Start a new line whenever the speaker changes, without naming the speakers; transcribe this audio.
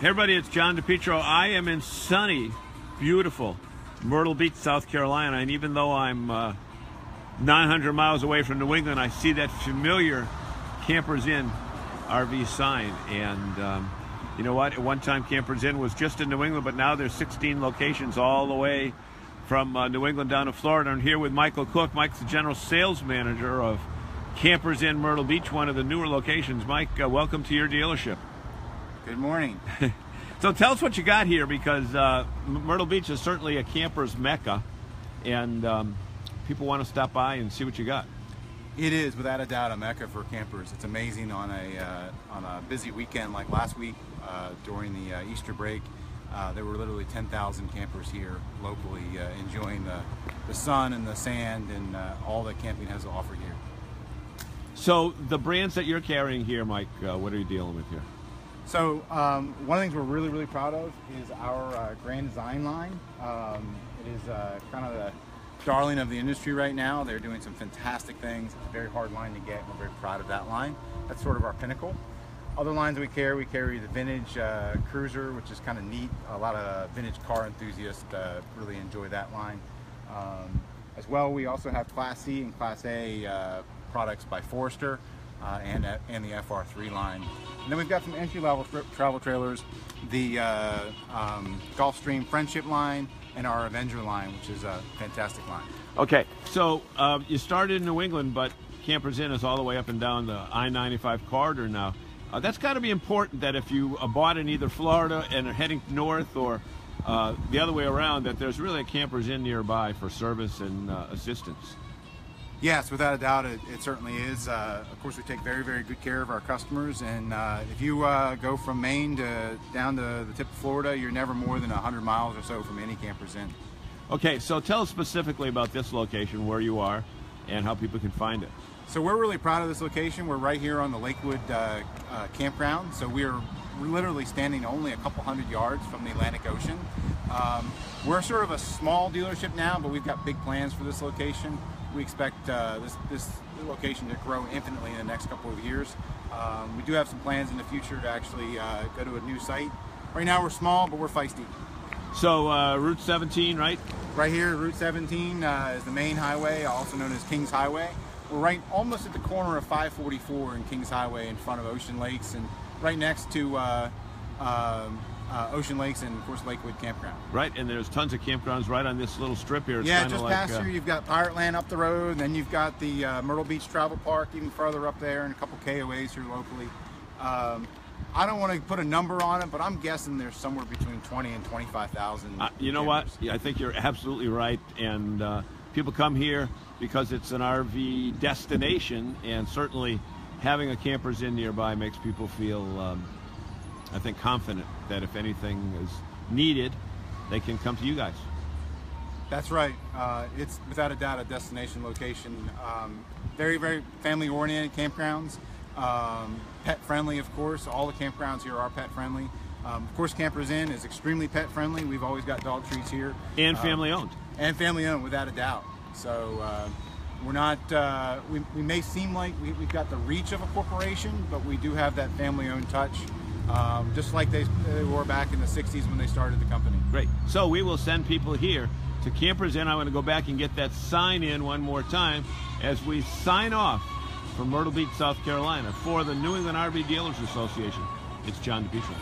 Hey everybody, it's John DePietro. I am in sunny, beautiful Myrtle Beach, South Carolina, and even though I'm uh, 900 miles away from New England, I see that familiar Campers Inn RV sign. And um, you know what? At one time, Campers Inn was just in New England, but now there's 16 locations all the way from uh, New England down to Florida. I'm here with Michael Cook. Mike's the general sales manager of Campers Inn Myrtle Beach, one of the newer locations. Mike, uh, welcome to your dealership.
Good morning.
so tell us what you got here because uh, Myrtle Beach is certainly a camper's mecca, and um, people want to stop by and see what you got.
It is without a doubt a mecca for campers. It's amazing on a uh, on a busy weekend like last week uh, during the uh, Easter break. Uh, there were literally 10,000 campers here locally uh, enjoying the, the sun and the sand and all that camping has to offer here.
So the brands that you're carrying here, Mike, what are you dealing with here?
So um, one of the things we're really, really proud of is our uh, Grand Design line. Um, it is uh, kind of the darling of the industry right now. They're doing some fantastic things. It's a very hard line to get. We're very proud of that line. That's sort of our pinnacle. Other lines we carry, we carry the vintage uh, cruiser, which is kind of neat. A lot of vintage car enthusiasts uh, really enjoy that line. Um, as well, we also have Class C and Class A uh, products by Forester uh, and, uh, and the FR3 line. And then we've got some entry-level travel trailers, the uh, um, Gulfstream Friendship line and our Avenger line, which is a fantastic line.
Okay, so uh, you started in New England, but Campers Inn is all the way up and down the I-95 corridor now. Uh, that's got to be important that if you bought in either Florida and are heading north or uh, the other way around, that there's really a Campers Inn nearby for service and uh, assistance.
Yes, without a doubt, it, it certainly is. Uh, of course, we take very, very good care of our customers, and uh, if you uh, go from Maine to down to the tip of Florida, you're never more than 100 miles or so from any Campers Inn.
Okay, so tell us specifically about this location, where you are, and how people can find it.
So we're really proud of this location. We're right here on the Lakewood uh, uh, campground, so we're literally standing only a couple hundred yards from the Atlantic Ocean. Um, we're sort of a small dealership now, but we've got big plans for this location we expect uh, this, this location to grow infinitely in the next couple of years. Um, we do have some plans in the future to actually uh, go to a new site. Right now we're small, but we're feisty.
So uh, Route 17, right?
Right here, Route 17 uh, is the main highway, also known as Kings Highway. We're right almost at the corner of 544 and Kings Highway in front of Ocean Lakes and right next to uh, um, uh, Ocean Lakes and of course Lakewood Campground.
Right, and there's tons of campgrounds right on this little strip here.
It's yeah, just like, past uh, here you've got Pirate Land up the road, and then you've got the uh, Myrtle Beach Travel Park even farther up there, and a couple KOAs here locally. Um, I don't want to put a number on it, but I'm guessing there's somewhere between 20 and 25,000.
Uh, you know what? Yeah, I think you're absolutely right, and uh, people come here because it's an RV destination, and certainly having a campers inn nearby makes people feel. Um, I think, confident that if anything is needed, they can come to you guys.
That's right. Uh, it's without a doubt a destination location. Um, very, very family oriented campgrounds. Um, pet friendly, of course. All the campgrounds here are pet friendly. Um, of course, Campers Inn is extremely pet friendly. We've always got dog treats here.
And um, family owned.
And family owned, without a doubt. So uh, we're not, uh, we, we, may seem like we, have got the reach of a corporation, but we do have that family owned touch um, just like they, they were back in the 60s when they started the company.
Great. So we will send people here to Campers Inn. I'm going to go back and get that sign in one more time as we sign off from Myrtle Beach, South Carolina for the New England RV Dealers Association. It's John DePietro.